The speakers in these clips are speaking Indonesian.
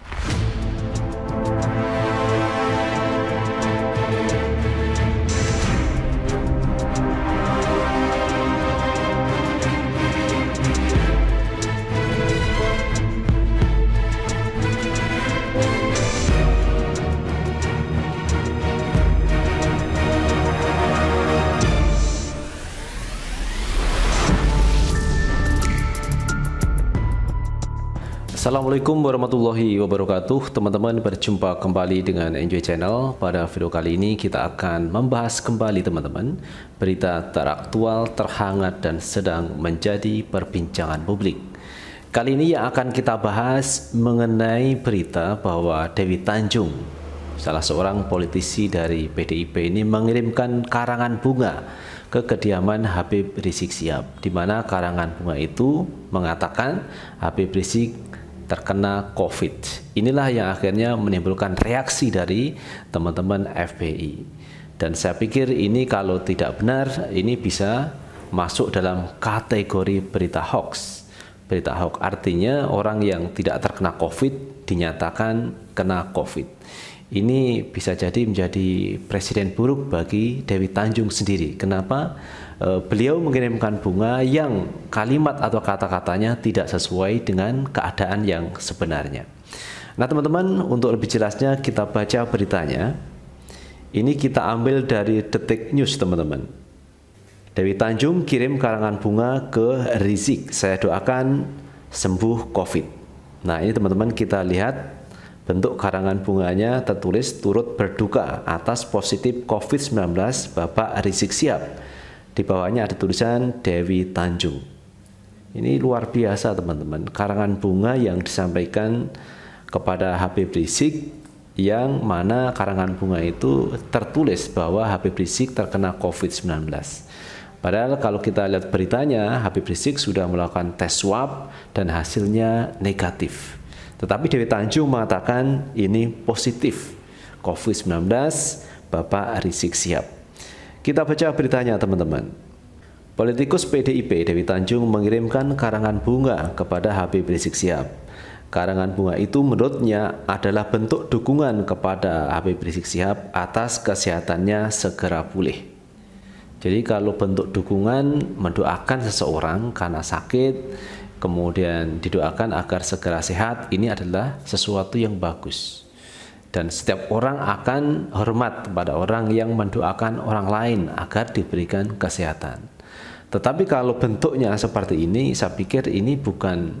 you Assalamualaikum warahmatullahi wabarakatuh. Teman-teman berjumpa kembali dengan Enjoy Channel. Pada video kali ini kita akan membahas kembali teman-teman Berita teraktual, terhangat dan sedang menjadi perbincangan publik. Kali ini yang akan kita bahas mengenai berita bahwa Dewi Tanjung Salah seorang politisi dari PDIP ini mengirimkan karangan bunga ke kediaman Habib Rizik Sihab di mana karangan bunga itu mengatakan Habib Rizik terkena COVID. Inilah yang akhirnya menimbulkan reaksi dari teman-teman FPI. Dan saya pikir ini kalau tidak benar, ini bisa masuk dalam kategori berita hoax. Berita hoax artinya orang yang tidak terkena COVID dinyatakan kena COVID. Ini bisa jadi menjadi presiden buruk bagi Dewi Tanjung sendiri. Kenapa? Eh, beliau mengirimkan bunga yang kalimat atau kata-katanya tidak sesuai dengan keadaan yang sebenarnya. Nah teman-teman untuk lebih jelasnya kita baca beritanya. Ini kita ambil dari Detik News teman-teman. Dewi Tanjung kirim karangan bunga ke Rizik. Saya doakan sembuh COVID. Nah ini teman-teman kita lihat bentuk karangan bunganya tertulis turut berduka atas positif COVID-19 Bapak Rizik Sihab di bawahnya ada tulisan Dewi Tanjung. Ini luar biasa teman-teman. Karangan bunga yang disampaikan kepada Habib Rizik yang mana karangan bunga itu tertulis bahwa Habib Rizik terkena COVID-19. Padahal kalau kita lihat beritanya, Habib Rizik sudah melakukan tes swab dan hasilnya negatif. Tetapi Dewi Tanjung mengatakan ini positif COVID-19 Bapak Rizik Sihab. Kita baca beritanya teman-teman. Politikus PDIP Dewi Tanjung mengirimkan karangan bunga kepada Habib Rizik Sihab. Karangan bunga itu menurutnya adalah bentuk dukungan kepada Habib Rizik Sihab atas kesehatannya segera pulih. Jadi kalau bentuk dukungan mendoakan seseorang karena sakit, kemudian didoakan agar segera sehat, ini adalah sesuatu yang bagus dan setiap orang akan hormat kepada orang yang mendoakan orang lain agar diberikan kesehatan. Tetapi kalau bentuknya seperti ini, saya pikir ini bukan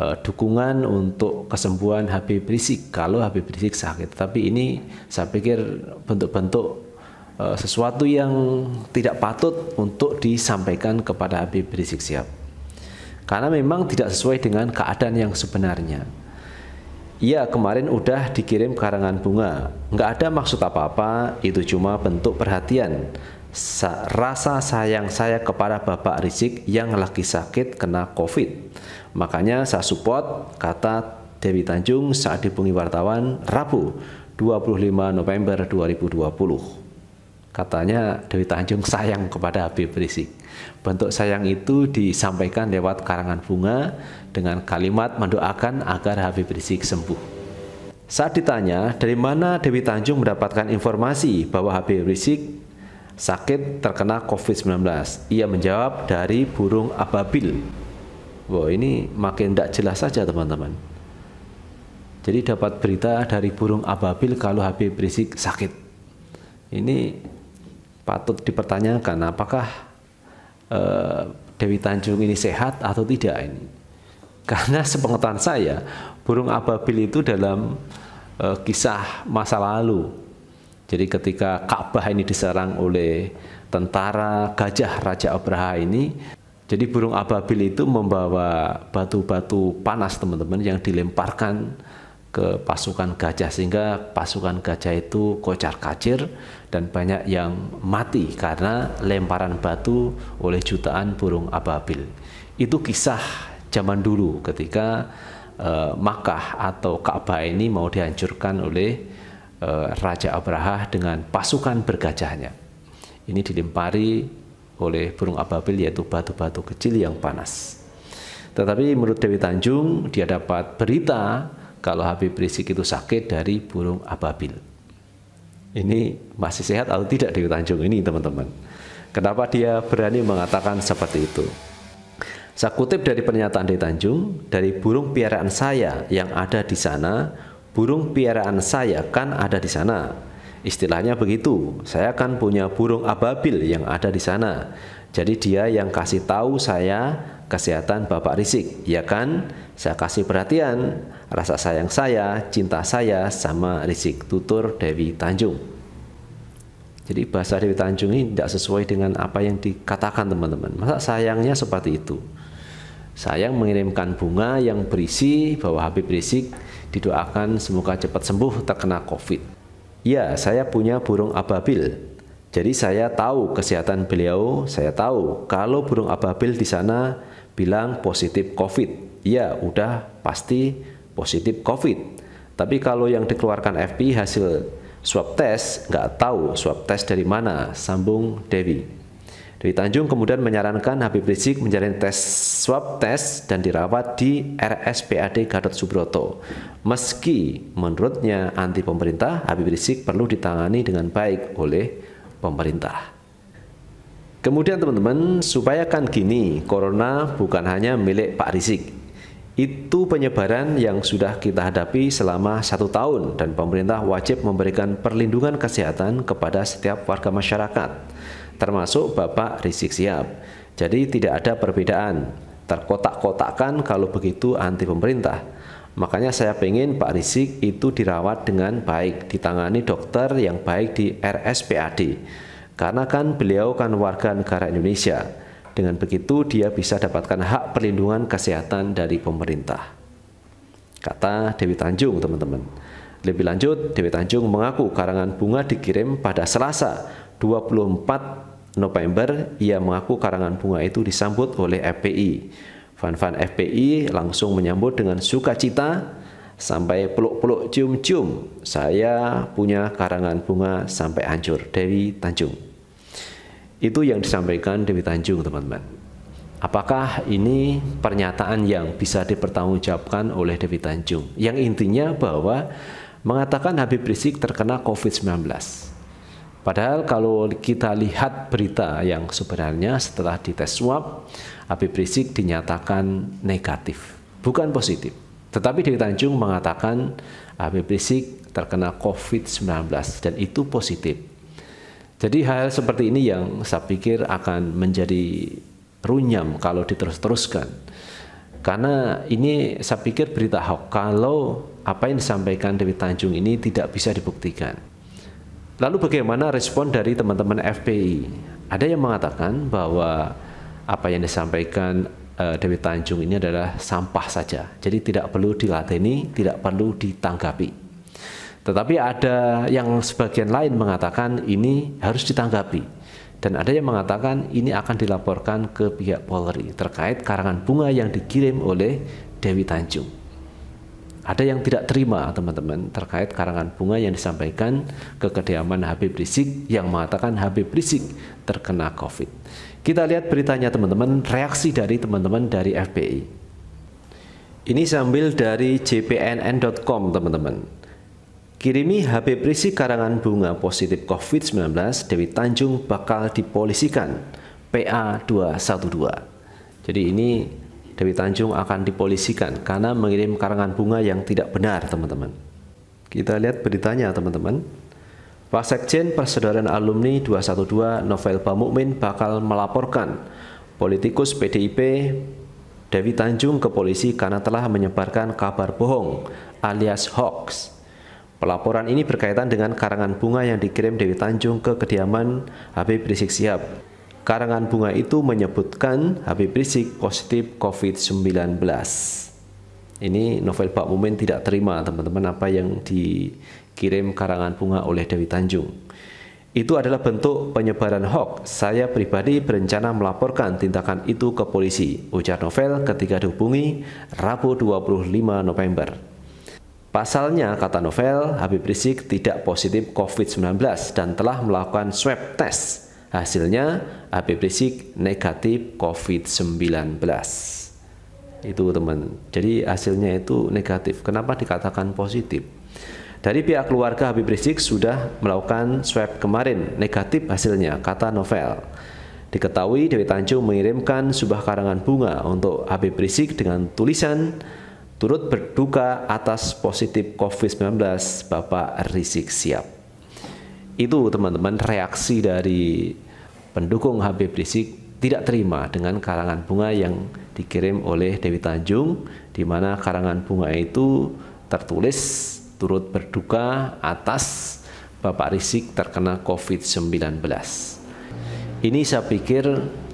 uh, dukungan untuk kesembuhan Habib Rizik kalau Habib Rizik sakit. Tapi ini saya pikir bentuk-bentuk uh, sesuatu yang tidak patut untuk disampaikan kepada Habib Rizik Sihab. Karena memang tidak sesuai dengan keadaan yang sebenarnya. Iya kemarin udah dikirim karangan bunga. Nggak ada maksud apa-apa Itu cuma bentuk perhatian. Sa Rasa sayang saya kepada Bapak Rizik Yang lagi sakit kena covid. Makanya saya support Kata Dewi Tanjung saat dihubungi wartawan Rabu 25 November 2020 Katanya Dewi Tanjung sayang kepada Habib Rizik. Bentuk sayang itu disampaikan lewat karangan bunga dengan kalimat mendoakan agar Habib Rizik sembuh. Saat ditanya dari mana Dewi Tanjung mendapatkan informasi bahwa Habib Rizik sakit terkena COVID-19, ia menjawab dari burung ababil. Wah ini makin tidak jelas saja teman-teman. Jadi dapat berita dari burung ababil kalau Habib Rizik sakit. Ini patut dipertanyakan apakah uh, Dewi Tanjung ini sehat atau tidak ini. Karena sepengetahuan saya, burung ababil itu dalam uh, kisah masa lalu. Jadi ketika Ka'bah ini diserang oleh tentara gajah Raja Abraha ini, jadi burung ababil itu membawa batu-batu panas teman-teman yang dilemparkan ke pasukan gajah sehingga pasukan gajah itu kocar kacir dan banyak yang mati karena lemparan batu oleh jutaan burung ababil. Itu kisah zaman dulu ketika uh, Makkah atau Ka'bah ini mau dihancurkan oleh uh, Raja Abraha dengan pasukan bergajahnya. Ini dilempari oleh burung ababil yaitu batu-batu kecil yang panas. Tetapi menurut Dewi Tanjung dia dapat berita kalau Habib Rizik itu sakit dari burung ababil. Ini masih sehat atau tidak Dewi Tanjung ini teman-teman. Kenapa dia berani mengatakan seperti itu? Saya kutip dari pernyataan Dewi Tanjung, dari burung piaraan saya yang ada di sana, burung piaraan saya kan ada di sana. Istilahnya begitu, saya kan punya burung ababil yang ada di sana. Jadi dia yang kasih tahu saya kesehatan Bapak Rizik, ya kan? Saya kasih perhatian, rasa sayang saya, cinta saya sama Rizik, tutur Dewi Tanjung. Jadi bahasa Dewi Tanjung ini tidak sesuai dengan apa yang dikatakan teman-teman. Masa sayangnya seperti itu? Sayang mengirimkan bunga yang berisi bahwa Habib Rizik didoakan semoga cepat sembuh terkena COVID. Ya, saya punya burung ababil. Jadi saya tahu kesehatan beliau, saya tahu kalau burung ababil di sana bilang positif COVID. Ya, udah pasti positif COVID. Tapi kalau yang dikeluarkan FPI hasil swab test, nggak tahu swab test dari mana, sambung Dewi. Dewi Tanjung kemudian menyarankan Habib Rizik menjalani tes swab tes dan dirawat di RSPAD Gatot Subroto. Meski menurutnya anti pemerintah, Habib Rizik perlu ditangani dengan baik oleh pemerintah. Kemudian teman-teman, supaya kan gini, corona bukan hanya milik Pak Rizik. Itu penyebaran yang sudah kita hadapi selama satu tahun dan pemerintah wajib memberikan perlindungan kesehatan kepada setiap warga masyarakat termasuk Bapak Rizik Sihab. Jadi tidak ada perbedaan, terkotak-kotakkan kalau begitu anti pemerintah. Makanya saya ingin Pak Rizik itu dirawat dengan baik, ditangani dokter yang baik di RSPAD. Karena kan beliau kan warga negara Indonesia. Dengan begitu dia bisa dapatkan hak perlindungan kesehatan dari pemerintah. Kata Dewi Tanjung teman-teman. Lebih lanjut, Dewi Tanjung mengaku karangan bunga dikirim pada Selasa 24 November ia mengaku karangan bunga itu disambut oleh FPI. Fan-fan FPI langsung menyambut dengan sukacita sampai peluk-peluk cium-cium. Saya punya karangan bunga sampai hancur. Dewi Tanjung. Itu yang disampaikan Dewi Tanjung, teman-teman. Apakah ini pernyataan yang bisa dipertanggungjawabkan oleh Dewi Tanjung? Yang intinya bahwa mengatakan Habib Rizik terkena COVID-19. Padahal kalau kita lihat berita yang sebenarnya setelah dites swab, Habib Rizik dinyatakan negatif, bukan positif. Tetapi Dewi Tanjung mengatakan Habib Rizik terkena COVID-19 dan itu positif. Jadi hal seperti ini yang saya pikir akan menjadi runyam kalau diterus-teruskan. Karena ini saya pikir berita hoax kalau apa yang disampaikan Dewi Tanjung ini tidak bisa dibuktikan. Lalu bagaimana respon dari teman-teman FPI? Ada yang mengatakan bahwa apa yang disampaikan uh, Dewi Tanjung ini adalah sampah saja. Jadi tidak perlu dilateni, tidak perlu ditanggapi. Tetapi ada yang sebagian lain mengatakan ini harus ditanggapi. Dan ada yang mengatakan ini akan dilaporkan ke pihak Polri terkait karangan bunga yang dikirim oleh Dewi Tanjung. Ada yang tidak terima teman-teman terkait karangan bunga yang disampaikan ke kediaman Habib Rizik yang mengatakan Habib Rizik terkena COVID. Kita lihat beritanya teman-teman, reaksi dari teman-teman dari FPI. Ini sambil dari jpnn.com teman-teman. Kirimi Habib Rizik karangan bunga positif COVID-19 Dewi Tanjung bakal dipolisikan PA 212. Jadi ini Dewi Tanjung akan dipolisikan karena mengirim karangan bunga yang tidak benar, teman-teman. Kita lihat beritanya, teman-teman. Pak Sekjen Persaudaraan Alumni 212 Novel Bamukmin bakal melaporkan politikus PDIP Dewi Tanjung ke polisi karena telah menyebarkan kabar bohong alias hoax. Pelaporan ini berkaitan dengan karangan bunga yang dikirim Dewi Tanjung ke kediaman Habib Rizik Sihab Karangan bunga itu menyebutkan Habib Rizik positif COVID-19. Ini novel Pak Mumin tidak terima teman-teman apa yang dikirim karangan bunga oleh Dewi Tanjung. Itu adalah bentuk penyebaran hoax. Saya pribadi berencana melaporkan tindakan itu ke polisi, ujar Novel ketika dihubungi Rabu 25 November. Pasalnya, kata Novel, Habib Rizik tidak positif COVID-19 dan telah melakukan swab test Hasilnya Habib Rizik negatif COVID-19. itu teman. Jadi hasilnya itu negatif. Kenapa dikatakan positif? Dari pihak keluarga Habib Rizik sudah melakukan swab kemarin, negatif hasilnya, kata Novel. Diketahui Dewi Tanjung mengirimkan sebuah karangan bunga untuk Habib Rizik dengan tulisan turut berduka atas positif COVID-19 Bapak Rizik siap. Itu teman-teman reaksi dari pendukung Habib Rizik tidak terima dengan karangan bunga yang dikirim oleh Dewi Tanjung di mana karangan bunga itu tertulis turut berduka atas Bapak Rizik terkena COVID-19. Ini saya pikir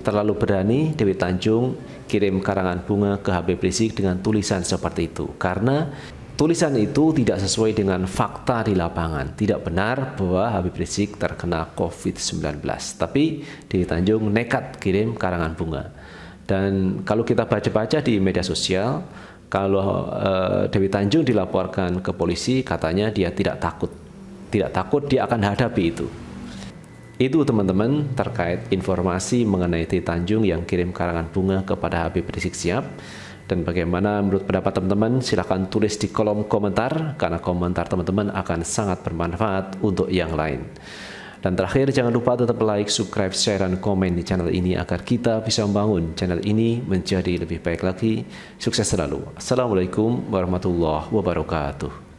terlalu berani Dewi Tanjung kirim karangan bunga ke Habib Rizik dengan tulisan seperti itu karena tulisan itu tidak sesuai dengan fakta di lapangan. Tidak benar bahwa Habib Rizik terkena COVID-19. Tapi Dewi Tanjung nekat kirim karangan bunga. Dan kalau kita baca-baca di media sosial, kalau uh, Dewi Tanjung dilaporkan ke polisi, katanya dia tidak takut. Tidak takut dia akan hadapi itu. Itu teman-teman terkait informasi mengenai T. Tanjung yang kirim karangan bunga kepada Habib Rizik Sihab. Dan bagaimana menurut pendapat teman-teman silahkan tulis di kolom komentar karena komentar teman-teman akan sangat bermanfaat untuk yang lain. Dan terakhir jangan lupa tetap like, subscribe, share, dan komen di channel ini agar kita bisa membangun channel ini menjadi lebih baik lagi. Sukses selalu. Assalamualaikum warahmatullahi wabarakatuh.